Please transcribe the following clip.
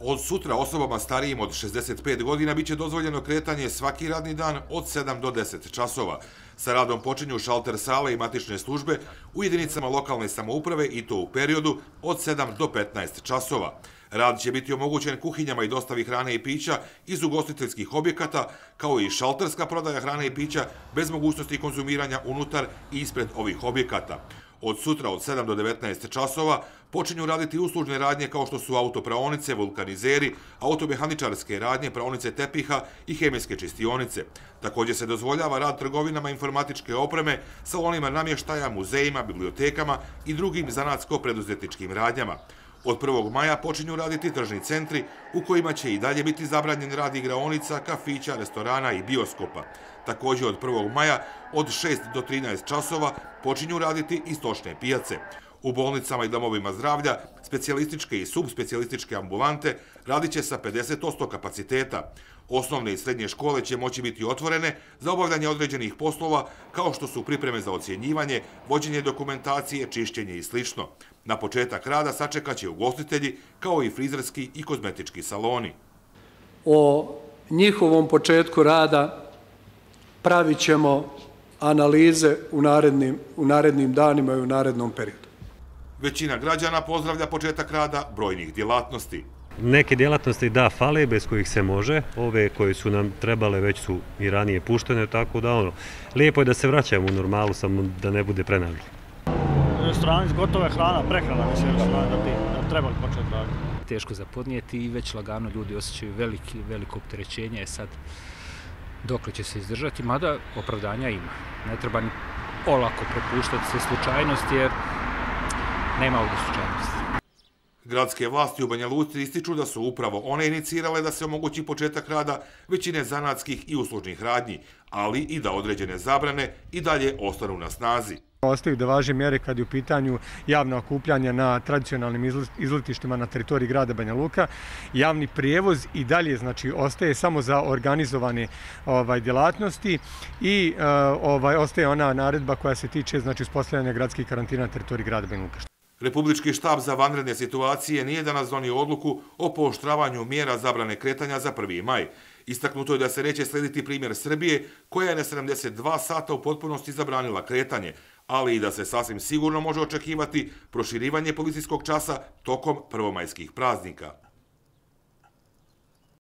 Od sutra osobama starijim od 65 godina biće dozvoljeno kretanje svaki radni dan od 7 do 10 časova. Sa radom počinju šalter sale i matične službe u jedinicama lokalne samouprave i to u periodu od 7 do 15 časova. Rad će biti omogućen kuhinjama i dostavi hrane i pića iz ugostiteljskih objekata, kao i šalterska prodaja hrane i pića bez mogućnosti konzumiranja unutar i ispred ovih objekata. Od sutra od 7 do 19 časova počinju raditi uslužne radnje kao što su autopraonice, vulkanizeri, automehaničarske radnje, praonice tepiha i hemijske čistionice. Također se dozvoljava rad trgovinama informatičke opreme, salonima namještaja, muzejima, bibliotekama i drugim zanatsko-preduzetničkim radnjama. Od 1. maja počinju raditi tržni centri u kojima će i dalje biti zabranjen rad igraonica, kafića, restorana i bioskopa. Također od 1. maja od 6 do 13 časova počinju raditi istočne pijace. U bolnicama i domovima zdravlja, specijalističke i subspecijalističke ambulante radit će sa 50% kapaciteta. Osnovne i srednje škole će moći biti otvorene za obavljanje određenih poslova kao što su pripreme za ocjenjivanje, vođenje dokumentacije, čišćenje i sl. Na početak rada sačekaće ugostitelji kao i frizerski i kozmetički saloni. O njihovom početku rada pravit ćemo analize u narednim danima i u narednom periodu. Većina građana pozdravlja početak rada brojnih djelatnosti. Neke djelatnosti da fale, bez kojih se može. Ove koje su nam trebale već su i ranije puštene, tako da ono, lijepo je da se vraćamo u normalu, samo da ne bude prenagli. Restorani gotove hrana, prehrana, mislim, restorani da bi trebali početi raditi. Teško za podnijeti i već lagano ljudi osjećaju veliki, veliko opterećenje. Sad, dok će se izdržati, mada opravdanja ima. Ne treba ni olako prepuštati sve slučajnosti, jer nema ovdje slučajnosti. Gradske vlasti u Banja Luci ističu da su upravo one inicirale da se omogući početak rada većine zanatskih i uslužnih radnji, ali i da određene zabrane i dalje ostanu na snazi. Ostaju da važe mjere kad je u pitanju javno okupljanje na tradicionalnim izletištima na teritoriji grada Banja Luka. Javni prijevoz i dalje znači, ostaje samo za organizovane ovaj, djelatnosti i uh, ovaj, ostaje ona naredba koja se tiče znači, uspostavljanja gradskih karantina na teritoriji grada Banja Luka. Republički štab za vanredne situacije nije danas donio odluku o pooštravanju mjera zabrane kretanja za 1. maj. Istaknuto je da se neće slediti primjer Srbije, koja je na 72 sata u potpunosti zabranila kretanje, ali i da se sasvim sigurno može očekivati proširivanje policijskog časa tokom prvomajskih praznika.